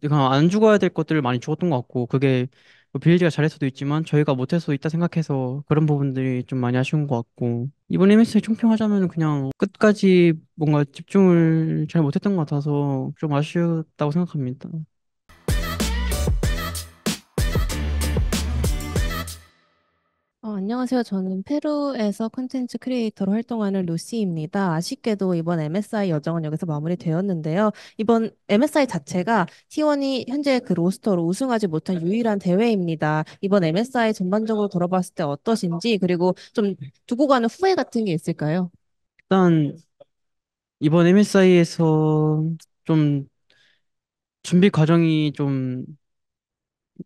그냥 안 죽어야 될 것들을 많이 죽었던 것 같고 그게 뭐 빌리지가 잘할 수도 있지만 저희가 못할 수도 있다 생각해서 그런 부분들이 좀 많이 아쉬운 것 같고 이번 MSI 총평하자면 그냥 끝까지 뭔가 집중을 잘 못했던 것 같아서 좀 아쉬웠다고 생각합니다. 어, 안녕하세요. 저는 페루에서 콘텐츠 크리에이터로 활동하는 루시입니다. 아쉽게도 이번 MSI 여정은 여기서 마무리되었는데요. 이번 MSI 자체가 T1이 현재 그 로스터로 우승하지 못한 유일한 대회입니다. 이번 MSI 전반적으로 돌아봤을 때 어떠신지, 그리고 좀 두고 가는 후회 같은 게 있을까요? 일단 이번 MSI에서 좀 준비 과정이 좀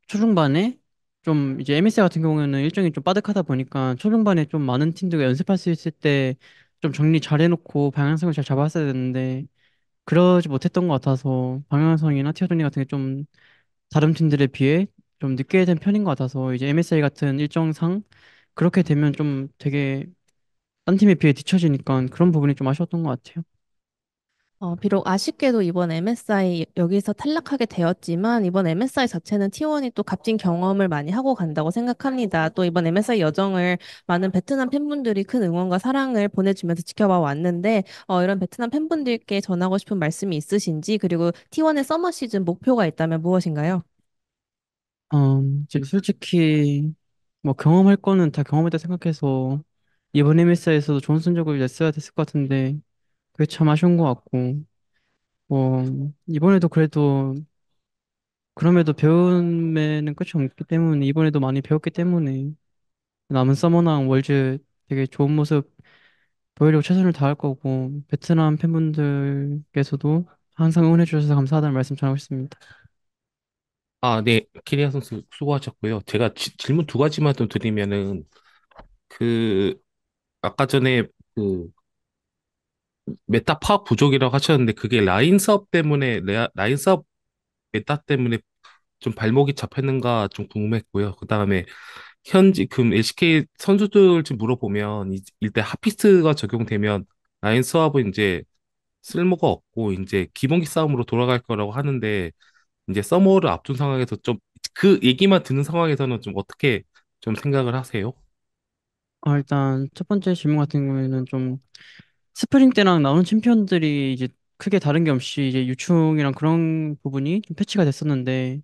초중반에 좀 이제 MSI 같은 경우에는 일정이 좀 빠듯하다 보니까 초중반에 좀 많은 팀들과 연습할 수 있을 때 좀 정리 잘 해놓고 방향성을 잘 잡았어야 되는데 그러지 못했던 것 같아서 방향성이나 티어 정리 같은 게 좀 다른 팀들에 비해 좀 늦게 된 편인 것 같아서 이제 MSI 같은 일정상 그렇게 되면 좀 되게 딴 팀에 비해 뒤처지니까 그런 부분이 좀 아쉬웠던 것 같아요. 어, 비록 아쉽게도 이번 MSI 여기서 탈락하게 되었지만 이번 MSI 자체는 T1이 또 값진 경험을 많이 하고 간다고 생각합니다. 또 이번 MSI 여정을 많은 베트남 팬분들이 큰 응원과 사랑을 보내주면서 지켜봐 왔는데 어, 이런 베트남 팬분들께 전하고 싶은 말씀이 있으신지 그리고 T1의 서머 시즌 목표가 있다면 무엇인가요? 음, 이제 솔직히 뭐 경험할 거는 다 경험했다 생각해서 이번 MSI에서도 좋은 성적을 냈어야 됐을 것 같은데 그게 참 아쉬운 것 같고 뭐 이번에도 그래도 그럼에도 배움에는 끝이 없기 때문에 이번에도 많이 배웠기 때문에 남은 서머랑 월즈 되게 좋은 모습 보이려고 최선을 다할 거고 베트남 팬분들께서도 항상 응원해 주셔서 감사하다는 말씀 전하고 싶습니다. 아, 네. 케리아 선수 수고하셨고요. 제가 지- 질문 두 가지만 좀 드리면은 그 아까 전에 그 meta 파악 부족이라고 하셨는데 그게 라인 swap 때문에 라인 swap meta 때문에 좀 발목이 잡혔는가 좀 궁금했고요. 그다음에 현지 금 LCK 선수들 좀 물어보면 이- 일대 패치가 적용되면 라인 swap은 이제 쓸모가 없고 이제 기본기 싸움으로 돌아갈 거라고 하는데 이제 서머를 앞둔 상황에서 좀 그 얘기만 듣는 상황에서는 좀 어떻게 좀 생각을 하세요? 아, 일단 첫 번째 질문 같은 경우에는 좀 스프링 때랑 나오는 챔피언들이 이제 크게 다른 게 없이 이제 유충이랑 그런 부분이 좀 패치가 됐었는데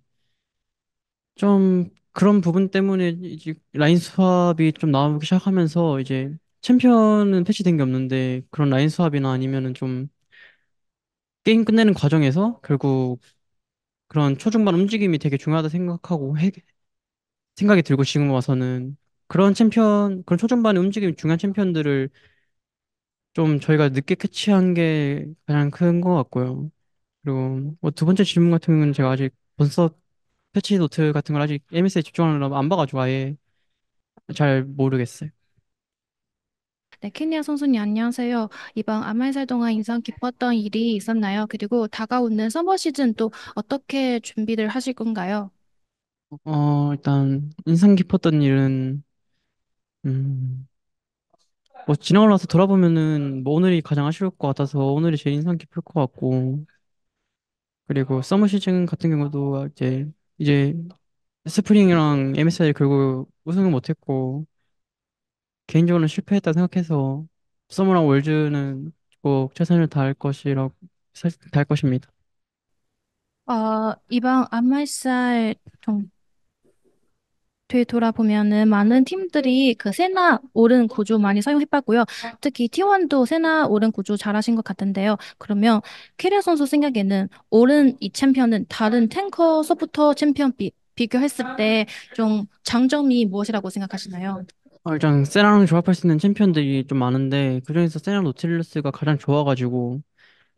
좀 그런 부분 때문에 이제 라인 swap이 좀 나오기 시작하면서 이제 챔피언은 패치된 게 없는데 그런 라인 swap이나 아니면은 좀 게임 끝내는 과정에서 결국 그런 초중반 움직임이 되게 중요하다 생각하고 해- 생각이 들고 지금 와서는 그런 챔피언 그런 초중반에 움직임이 중요한 챔피언들을 좀 저희가 늦게 catch한 게 가장 큰 것 같고요. 그리고 뭐 두 번째 질문 같은 경우는 제가 아직 본서 패치 노트 같은 걸 아직 MSI에 집중하느라 안 봐가지고 아예 잘 모르겠어요. 네, 케리아 선수님 안녕하세요. 이번 MSI 동안 인상 깊었던 일이 있었나요? 그리고 다가오는 서머 시즌 또 어떻게 준비를 하실 건가요? 어, 일단 인상 깊었던 일은 음, 뭐 지나고 나서 돌아보면은 뭐 오늘이 가장 아쉬울 것 같아서 오늘이 제일 인상 깊을 것 같고 그리고 서머 시즌 같은 경우도 이제 이제 스프링이랑 MSI 결국 우승을 못했고 개인적으로는 실패했다 생각해서 서머랑 월즈는 꼭 최선을 다할 것이라고 살- 다할 것입니다. 어, 이번 MSI 되돌아보면은 많은 팀들이 그 세나 오른 구조 많이 사용해봤고요. 특히 T1도 세나 오른 구조 잘하신 것 같은데요. 그러면 케리아 선수 생각에는 오른 이 챔피언은 다른 탱커 서포터 챔피언 비, 비교했을 때 좀 장점이 무엇이라고 생각하시나요? 어, 일단 세나랑 조합할 수 있는 챔피언들이 좀 많은데 그중에서 세나 노틸러스가 가장 좋아가지고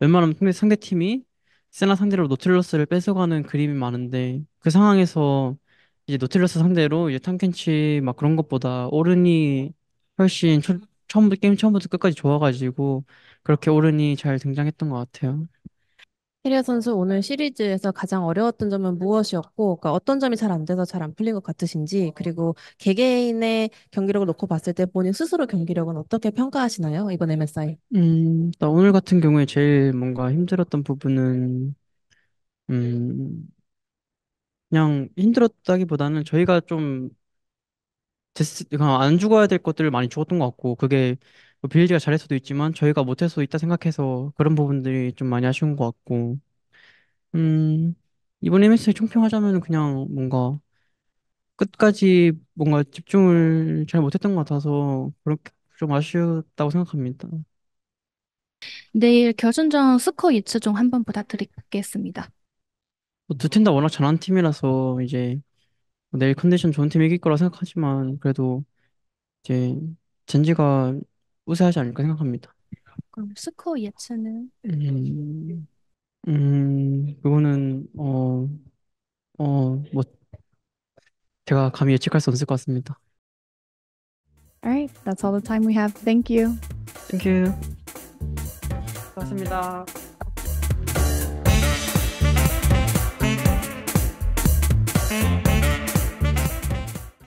웬만하면 상대 팀이 세나 상대로 노틸러스를 뺏어가는 그림이 많은데 그 상황에서 이제 노틸러스 상대로 이제 탐켄치 막 그런 것보다 오른이 훨씬 초, 처음부터 게임 처음부터 끝까지 좋아가지고 그렇게 오른이 잘 등장했던 것 같아요. 케리아 선수 오늘 시리즈에서 가장 어려웠던 점은 무엇이었고, 그러니까 어떤 점이 잘 안 돼서 잘 안 풀린 것 같으신지, 그리고 개개인의 경기력을 놓고 봤을 때 본인 스스로 경기력은 어떻게 평가하시나요? 이번 MSI. 음, 나 오늘 같은 경우에 제일 뭔가 힘들었던 부분은 음, 그냥 힘들었다기보다는 저희가 좀 됐, 그냥 안 죽어야 될 것들을 많이 죽었던 것 같고 그게 뭐 빌리지가 잘할 수도 있지만 저희가 못할 수도 있다 생각해서 그런 부분들이 좀 많이 아쉬운 것 같고 음 이번 MSI 총평하자면 그냥 뭔가 끝까지 뭔가 집중을 잘 못했던 것 같아서 그렇게 좀 아쉬웠다고 생각합니다. 내일 결승전 스코어 예측 좀 한번 부탁드리겠습니다. 뭐두팀 다 워낙 잘하는 팀이라서 이제 내일 컨디션 좋은 팀이 이길 거라 생각하지만 그래도 이제 젠지가 우세하지 않을까 생각합니다. 그럼 스코어 예측은 음, 음, 그거는 어, 어, 뭐 제가 감히 예측할 수 없을 것 같습니다. All right, that's all the time we have. Thank you. 땡큐. 고맙습니다.